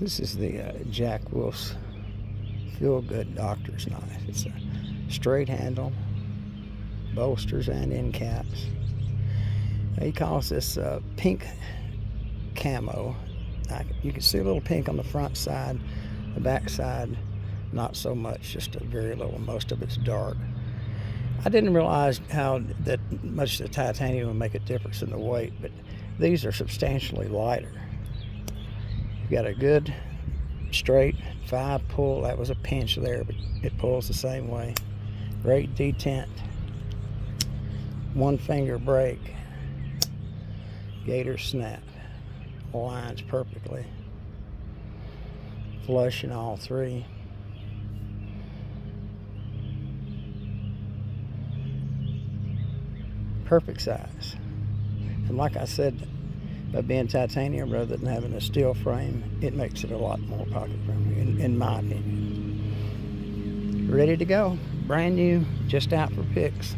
This is the uh, Jack Wolf's Feelgood Doctor's Knife. It's a straight handle, bolsters and end caps. He calls this uh, pink camo. I, you can see a little pink on the front side, the back side, not so much, just a very little. Most of it's dark. I didn't realize how that much the titanium would make a difference in the weight, but these are substantially lighter. Got a good straight five pull. That was a pinch there, but it pulls the same way. Great detent. One finger break. Gator snap. Aligns perfectly. Flush in all three. Perfect size. And like I said, by being titanium rather than having a steel frame, it makes it a lot more pocket friendly, in, in my opinion. Ready to go. Brand new, just out for picks.